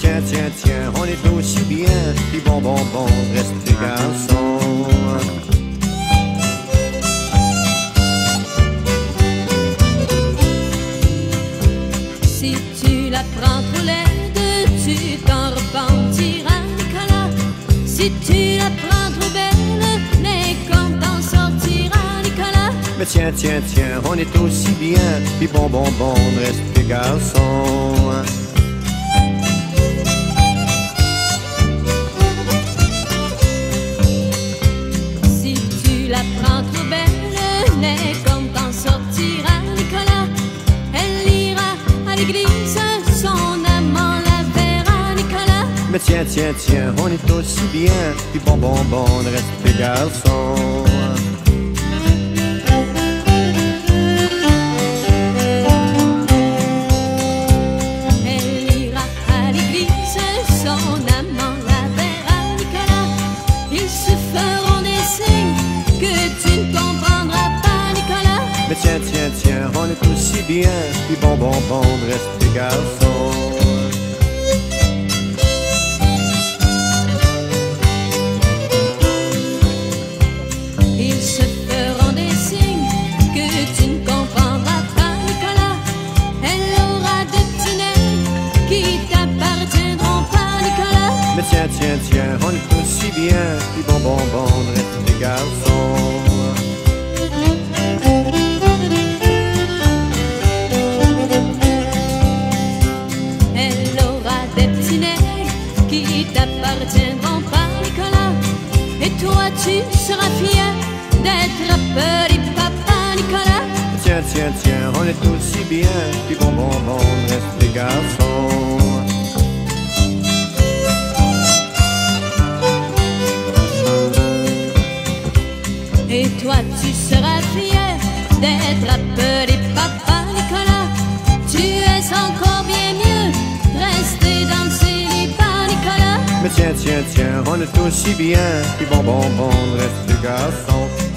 tiens, tiens, tiens, on est aussi bien, puis bon, bon, bon, restez garçons. Si tu la prends trop laide, tu t'en repentiras, Nicolas. Si tu la prends trop belle, mais comme t'en sortiras, Nicolas. Mais tiens, tiens, tiens, on est aussi bien, puis bon, bon, bon, restez Si tu la prends trop belle, mais comme t'en sortiras, Nicolas. Elle ira à l'église, son amant la verra, Nicolas. Mais tiens, tiens, tiens, on est aussi bien, puis bon, bon, bon, restez garçons. On est aussi bien, puis bon, bon, bon, restez garçons. Ils se feront des signes que tu ne comprendras pas, Nicolas. Elle aura de petits nez qui t'appartiendront pas, Nicolas. Mais tiens, tiens, tiens, on est aussi bien, puis bon, bon, bon, restez garçons. Elle qui t'appartiendront pas, Nicolas. Et toi, tu seras fier d'être petit papa, Nicolas. Tiens, tiens, tiens, on est aussi bien, puis bon, bon, bon, restez garçons. Et toi, tu seras fier d'être petit papa, Mais tiens, tiens, tiens, on est aussi bien, puis bon, bon, bon, restez garçons.